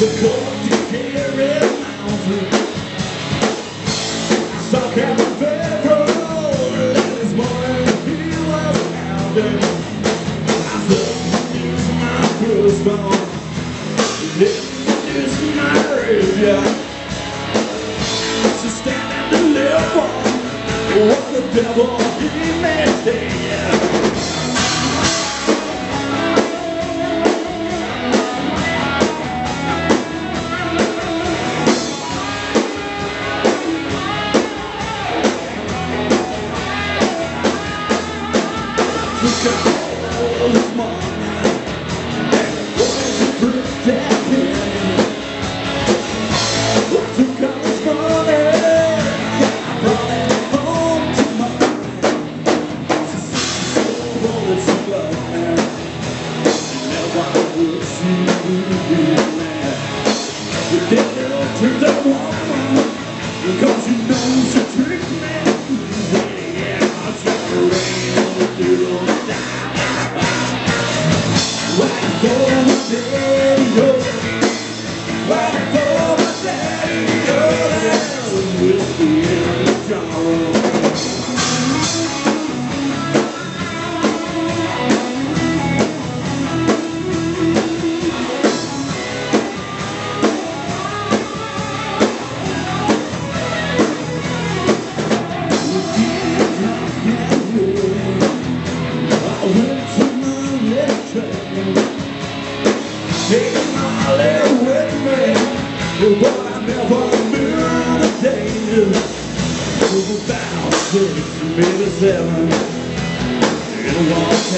The cold Decatur mountain Saw Captain Pharaoh And morning he was I my my stand and deliver What the devil he meant to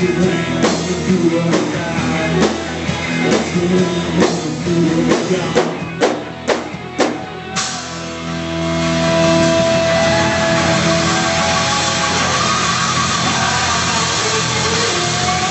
You. to do a